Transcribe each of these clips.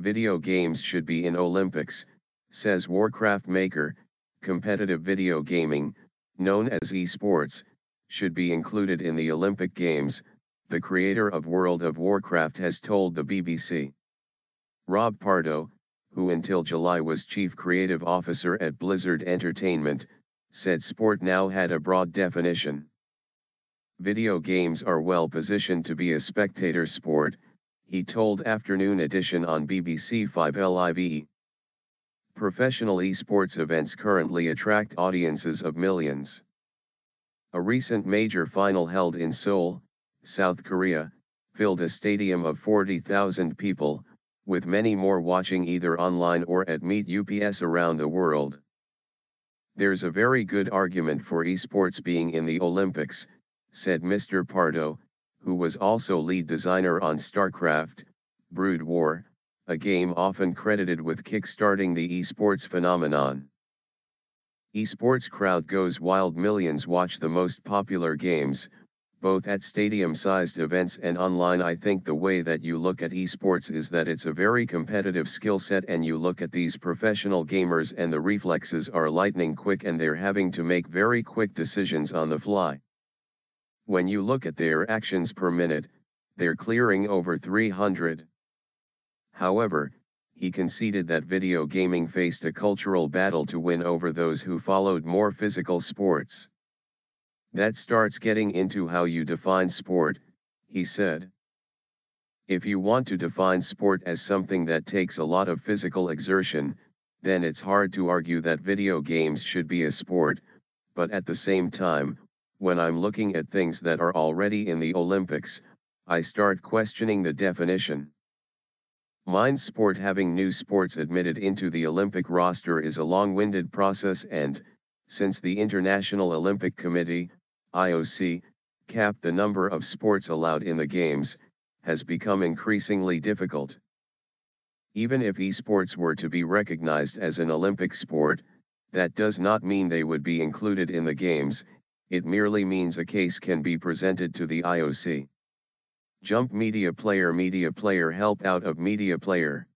Video games should be in Olympics, says Warcraft maker, competitive video gaming, known as esports, should be included in the Olympic Games, the creator of World of Warcraft has told the BBC. Rob Pardo, who until July was chief creative officer at Blizzard Entertainment, said sport now had a broad definition. Video games are well positioned to be a spectator sport, he told Afternoon Edition on BBC 5 Live. Professional esports events currently attract audiences of millions. A recent major final held in Seoul, South Korea, filled a stadium of 40,000 people, with many more watching either online or at Meet UPS around the world. There's a very good argument for esports being in the Olympics, said Mr. Pardo, who was also lead designer on StarCraft, Brood War, a game often credited with kickstarting the esports phenomenon. Esports crowd goes wild millions watch the most popular games, both at stadium-sized events and online I think the way that you look at esports is that it's a very competitive skill set and you look at these professional gamers and the reflexes are lightning quick and they're having to make very quick decisions on the fly. When you look at their actions per minute, they're clearing over 300. However, he conceded that video gaming faced a cultural battle to win over those who followed more physical sports. That starts getting into how you define sport, he said. If you want to define sport as something that takes a lot of physical exertion, then it's hard to argue that video games should be a sport, but at the same time, when I'm looking at things that are already in the Olympics, I start questioning the definition. Mind sport having new sports admitted into the Olympic roster is a long-winded process and, since the International Olympic Committee, IOC, capped the number of sports allowed in the Games, has become increasingly difficult. Even if esports were to be recognized as an Olympic sport, that does not mean they would be included in the Games, it merely means a case can be presented to the IOC. Jump Media Player Media Player Help out of Media Player.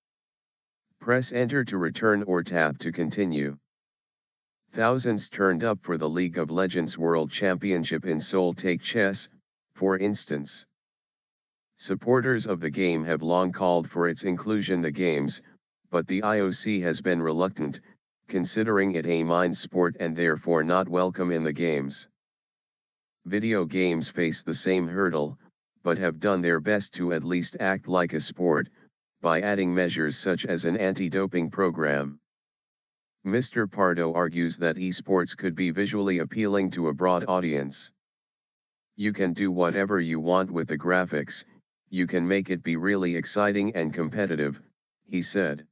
Press Enter to return or tap to continue. Thousands turned up for the League of Legends World Championship in Seoul Take Chess, for instance. Supporters of the game have long called for its inclusion the games, but the IOC has been reluctant, considering it a mind sport and therefore not welcome in the games. Video games face the same hurdle, but have done their best to at least act like a sport, by adding measures such as an anti-doping program. Mr. Pardo argues that esports could be visually appealing to a broad audience. You can do whatever you want with the graphics, you can make it be really exciting and competitive, he said.